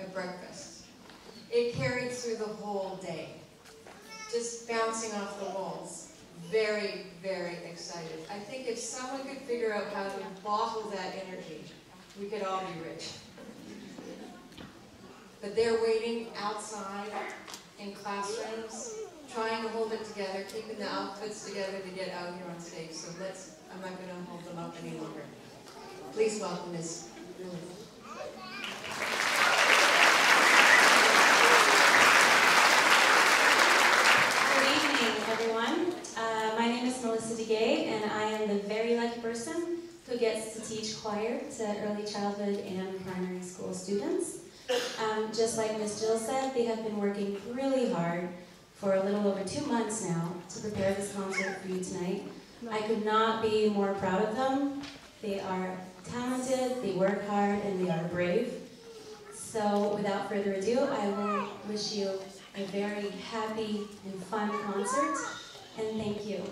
at breakfast. It carried through the whole day, just bouncing off the walls. Very, very excited. I think if someone could figure out how to bottle that energy, we could all be rich. But they're waiting outside in classrooms, trying to hold it together, keeping the outfits together to get out here on stage. So let's, I'm not going to hold them up any longer. Please welcome Ms. Lewis. Is and I am the very lucky person who gets to teach choir to early childhood and primary school students. Um, just like Miss Jill said, they have been working really hard for a little over two months now to prepare this concert for you tonight. I could not be more proud of them. They are talented, they work hard, and they are brave. So without further ado, I will wish you a very happy and fun concert, and thank you.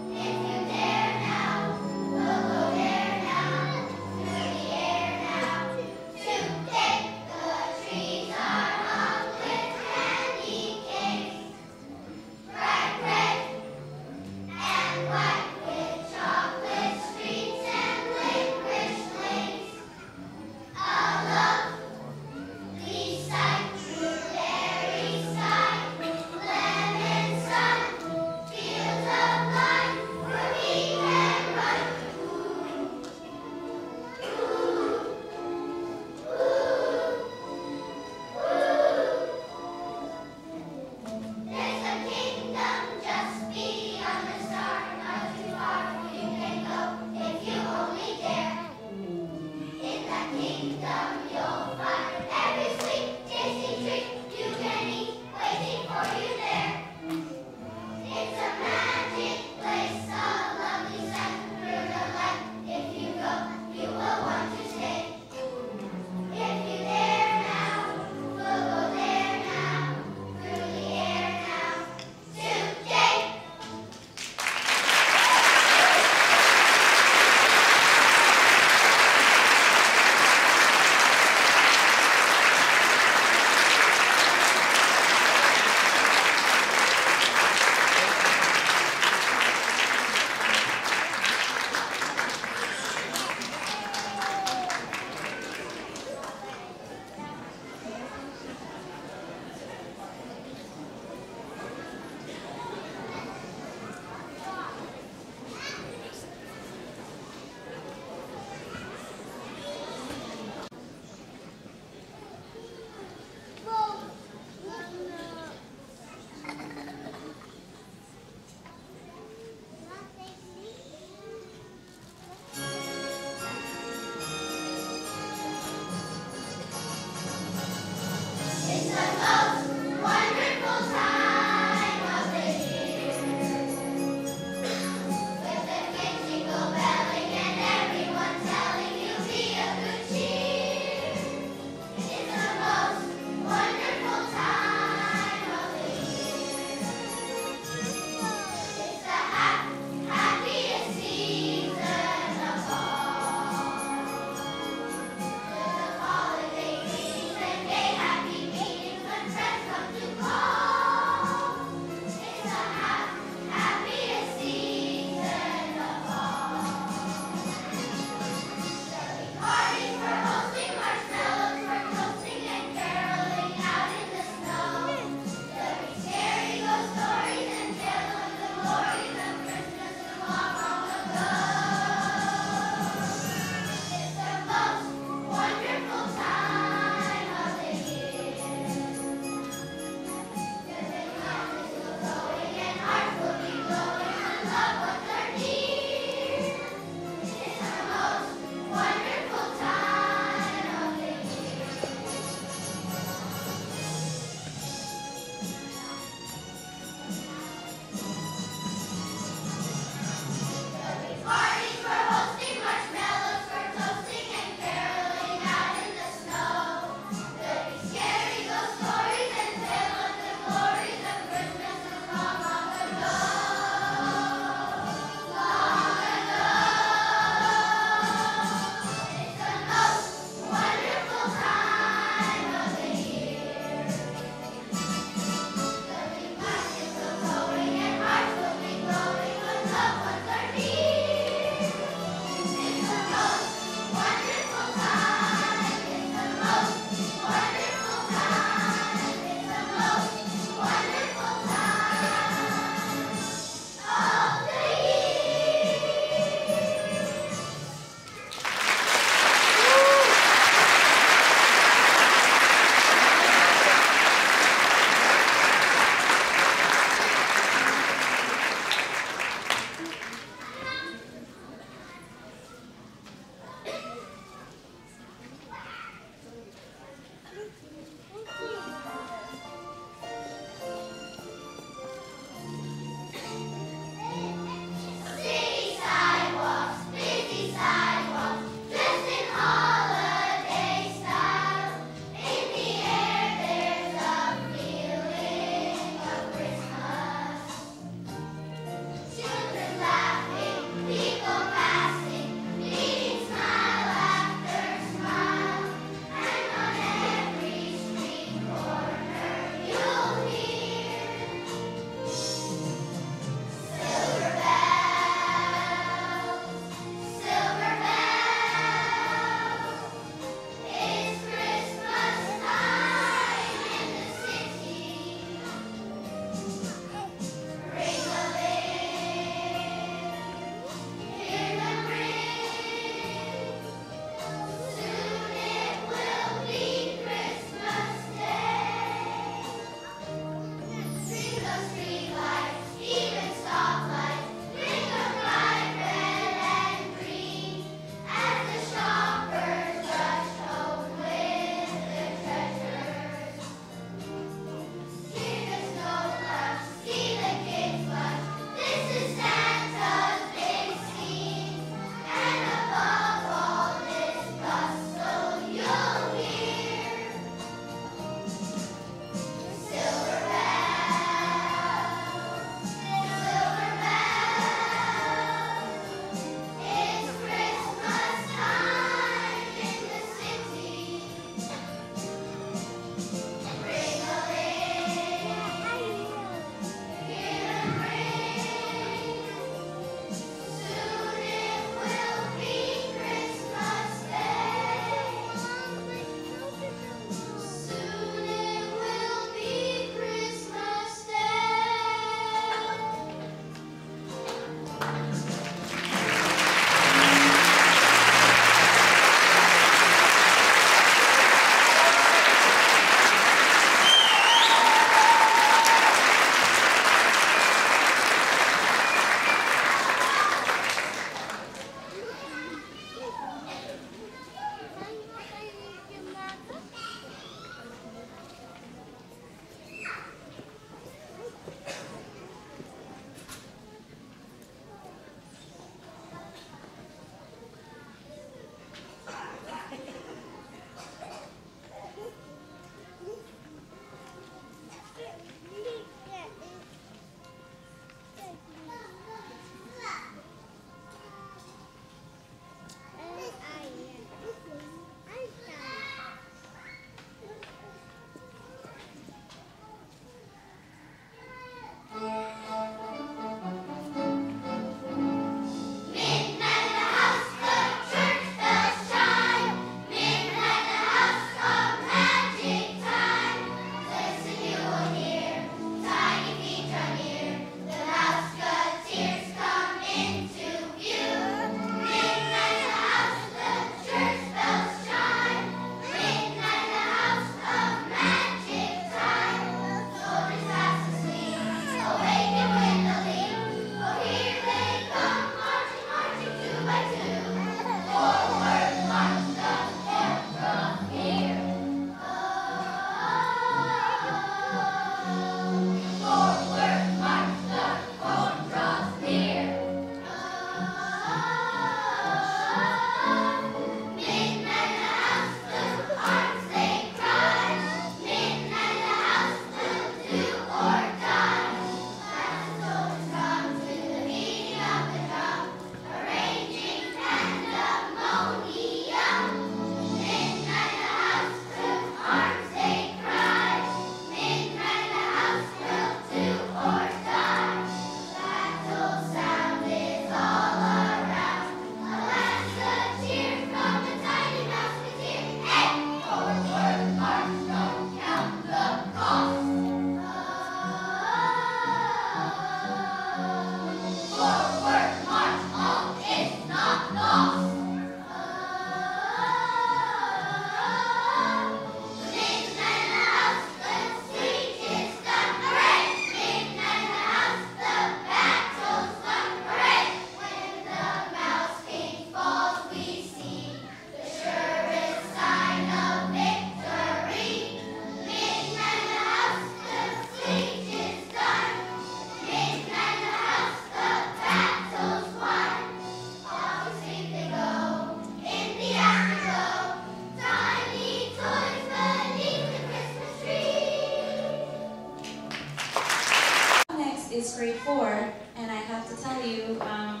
Four, and I have to tell you, um,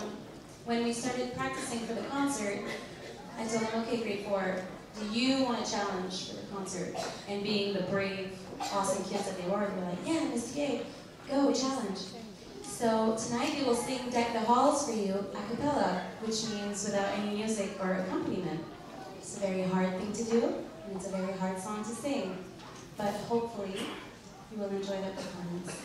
when we started practicing for the concert, I told them, okay, grade four, do you want a challenge for the concert? And being the brave, awesome kids that they were, they were like, yeah, Miss TA, go, challenge. So tonight we will sing Deck the Halls for you a cappella, which means without any music or accompaniment. It's a very hard thing to do, and it's a very hard song to sing. But hopefully, you will enjoy the performance.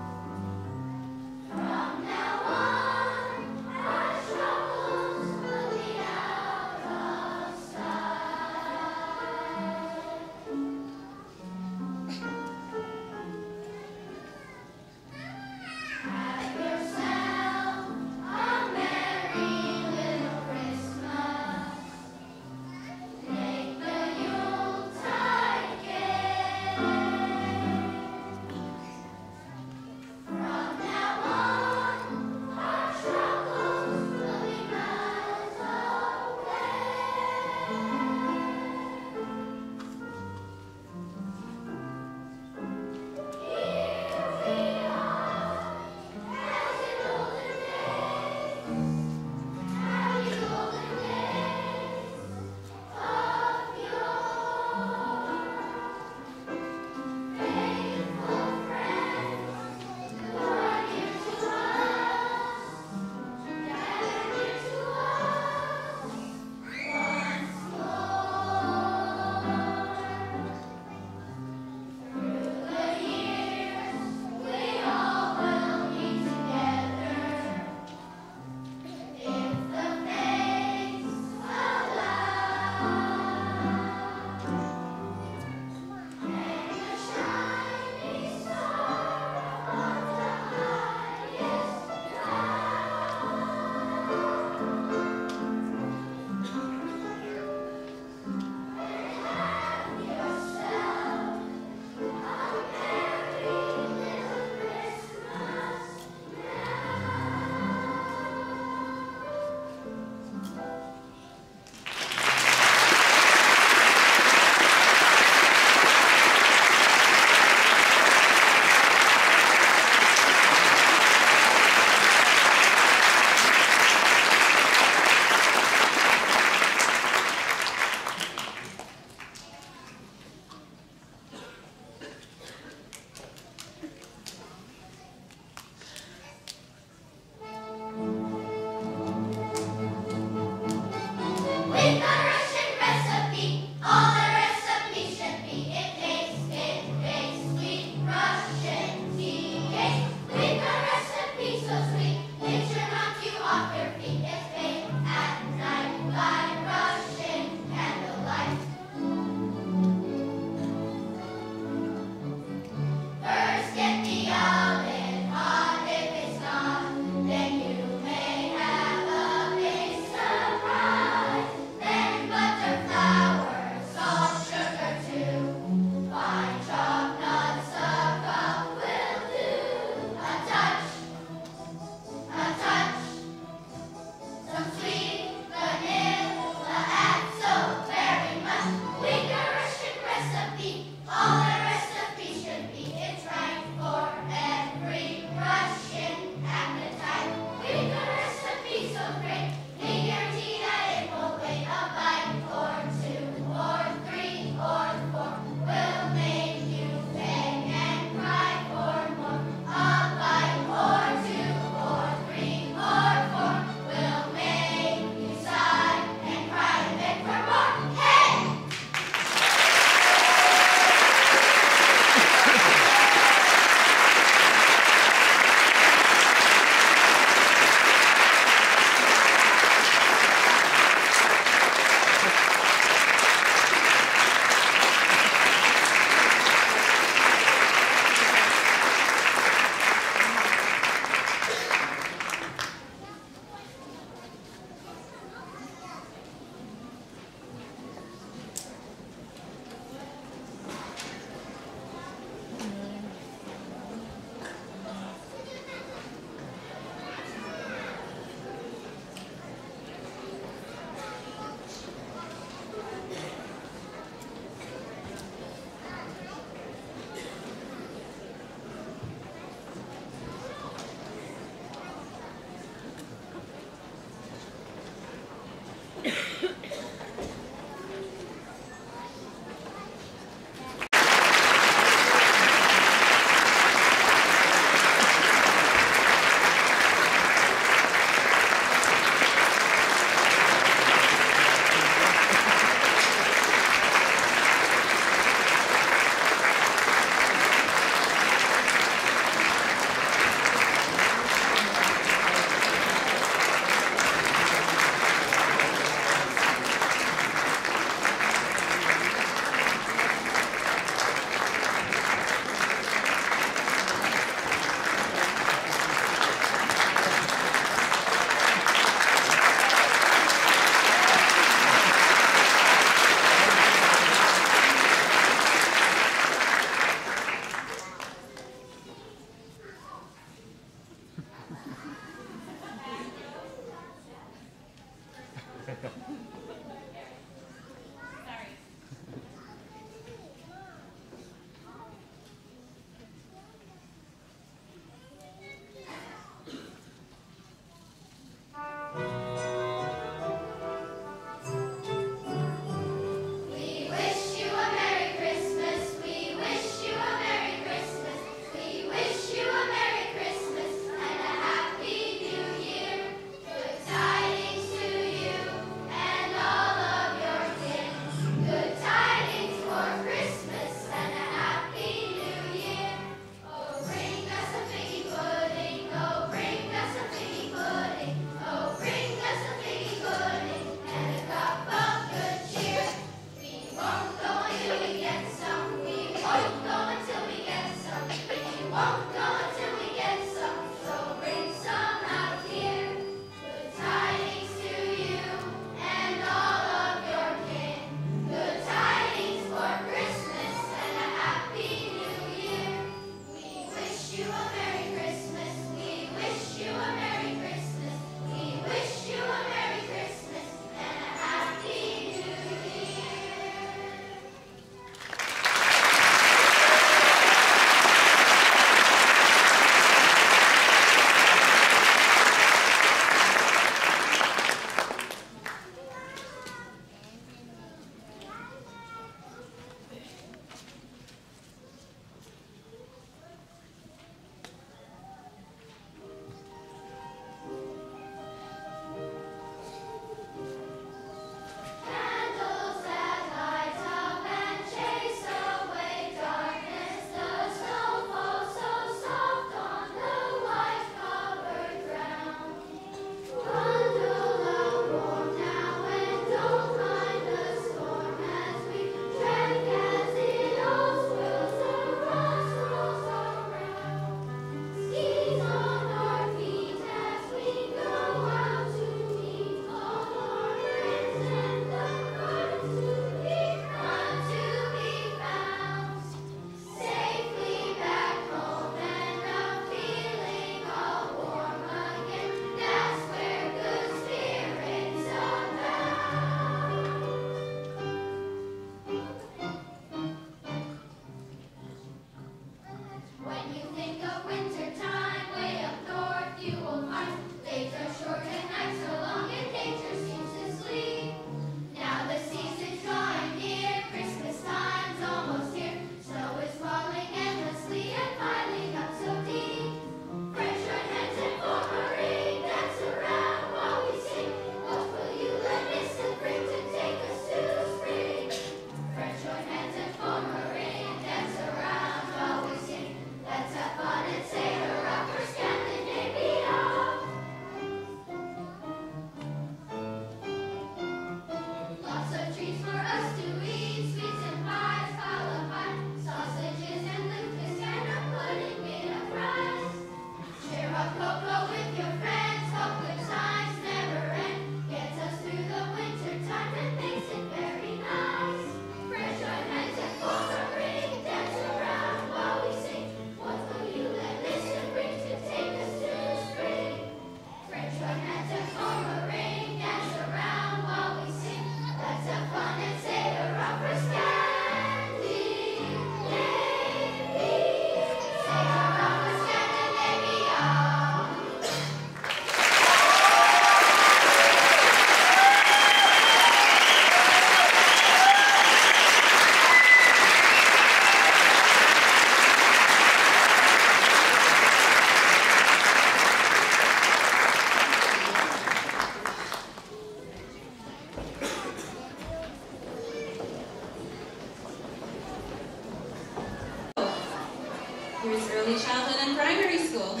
through his early childhood and primary school.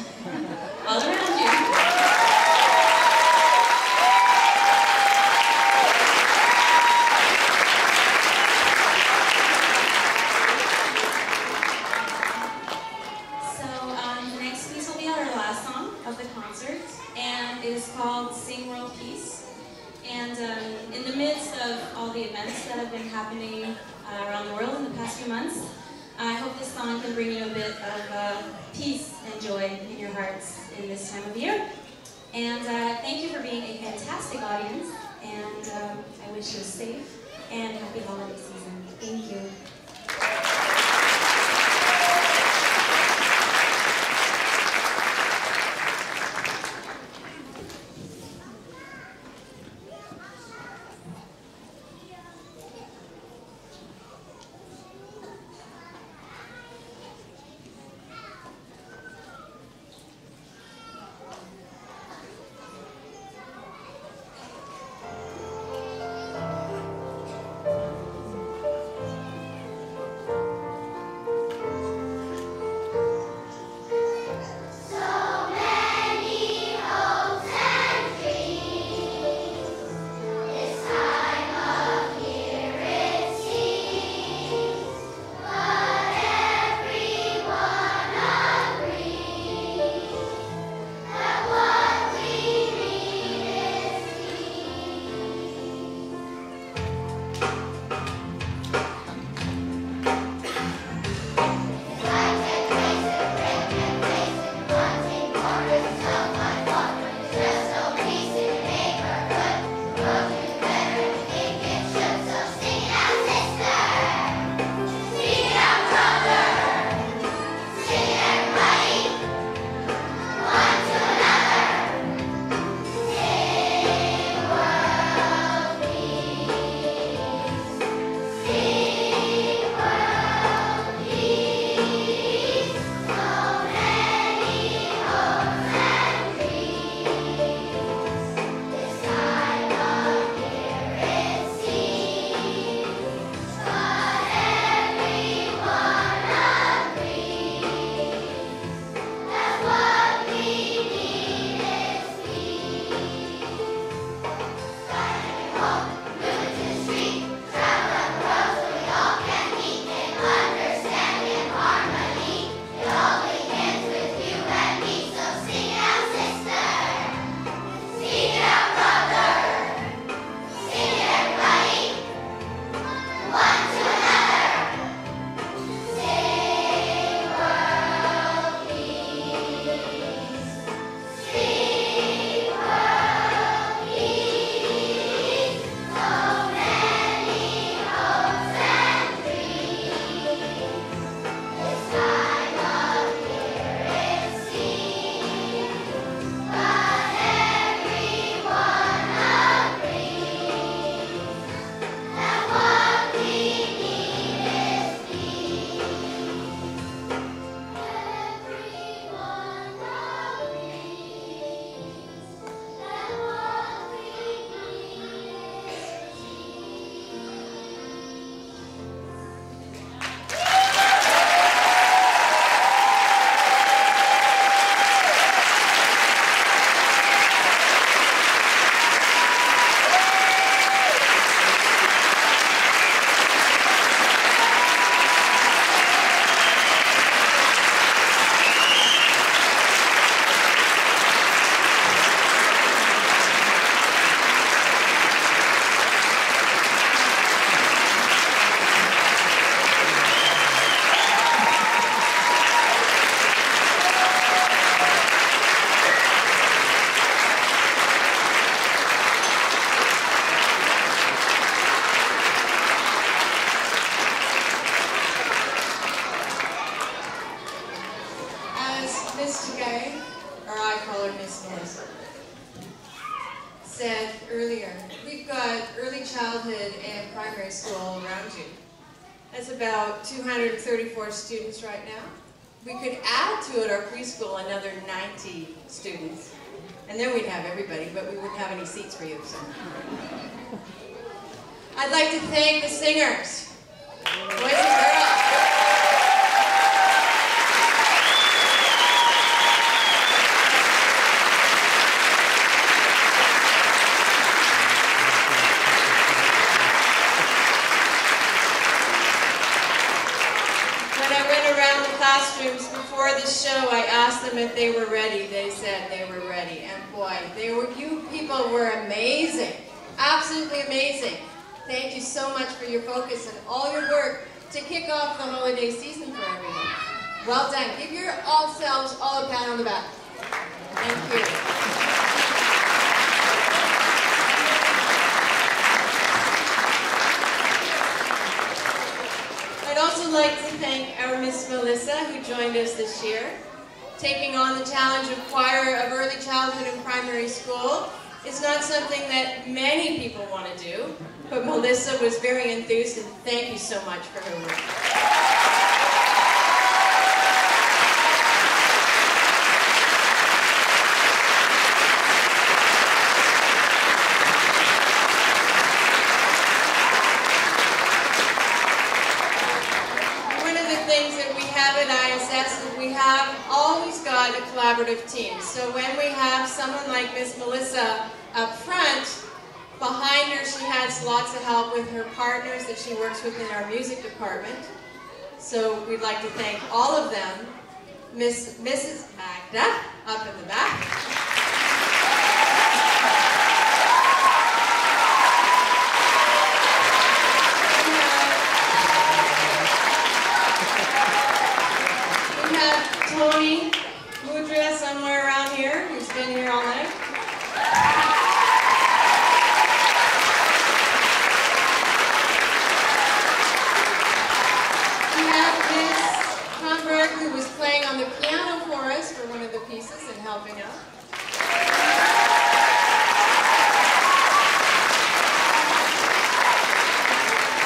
said earlier, we've got early childhood and primary school all around you. That's about 234 students right now. We could add to it our preschool another 90 students. And then we'd have everybody, but we wouldn't have any seats for you. So. I'd like to thank the singers. The show, I asked them if they were ready. They said they were ready. And boy, they were, you people were amazing. Absolutely amazing. Thank you so much for your focus and all your work to kick off the holiday season for everyone. Well done. Give yourselves all a pat on the back. Thank you. I'd also like to thank our Miss Melissa who joined us this year. Taking on the challenge of choir of early childhood and primary school is not something that many people want to do, but Melissa was very enthused and thank you so much for her work. One of the things that we have at ISS is we have a collaborative team. So when we have someone like Miss Melissa up front, behind her she has lots of help with her partners that she works with in our music department. So we'd like to thank all of them. Miss Mrs. Magda up in the back. We have Tony Mudra somewhere around here, who's been here all night. We have Miss Kronberg, who was playing on the piano for us for one of the pieces and helping out.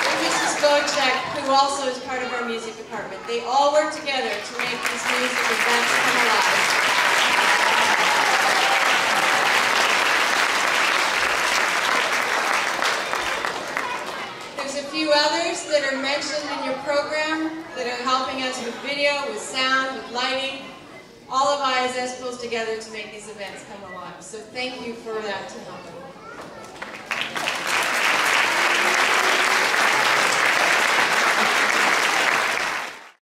And Mrs. Bocek, who also is part of our music department. They all work together to make these music events come alive. That are mentioned in your program that are helping us with video, with sound, with lighting. All of ISS pulls together to make these events come alive. So thank you for that to help us.